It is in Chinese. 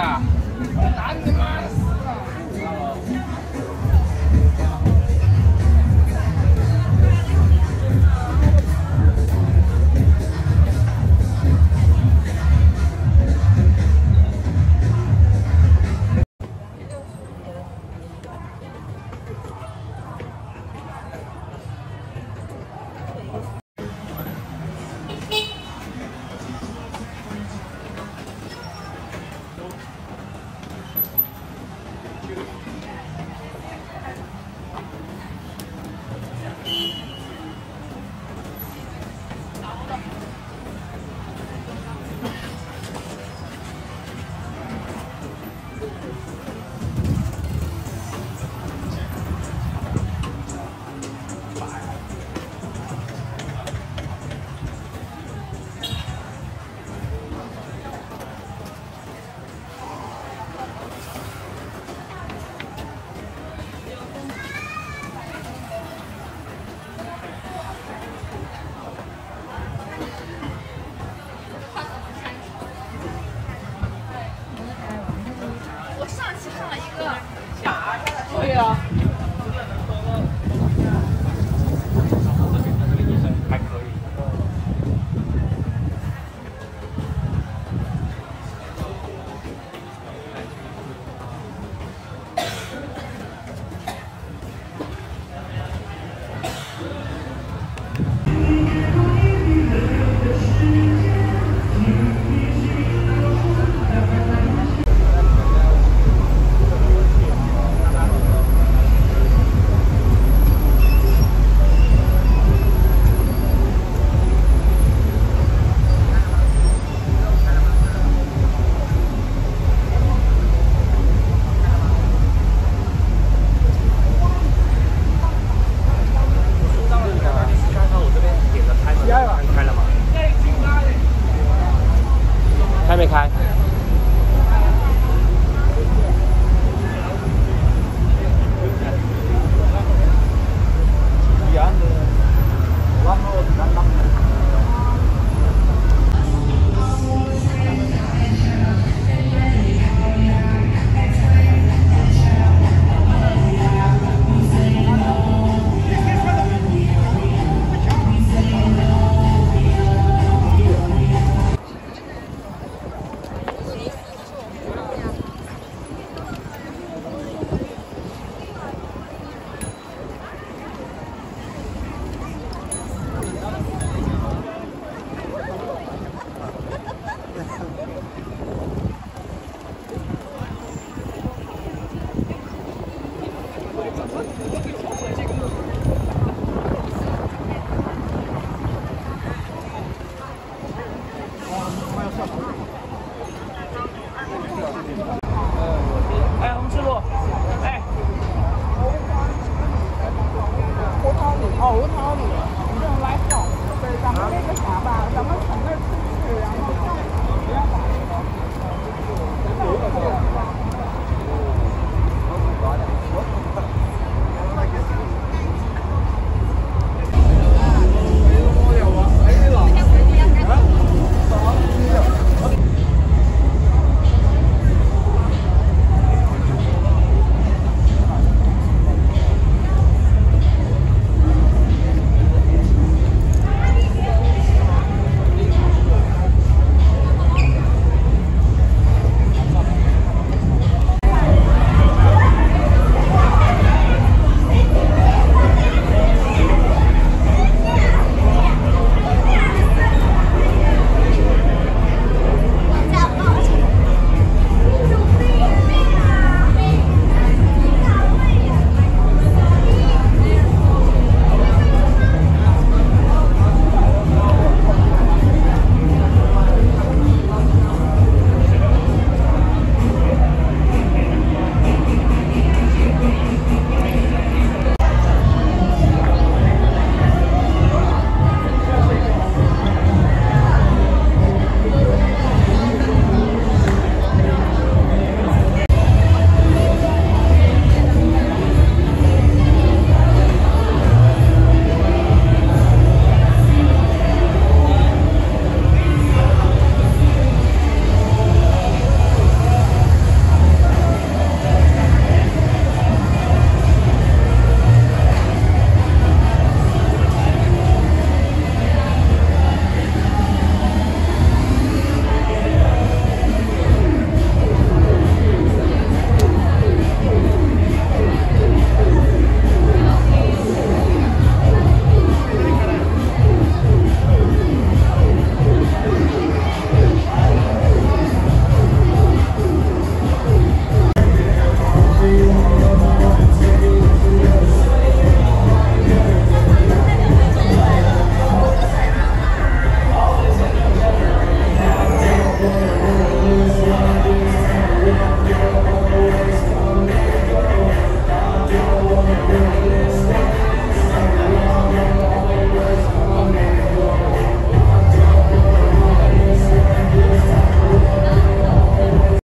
吃对，啊。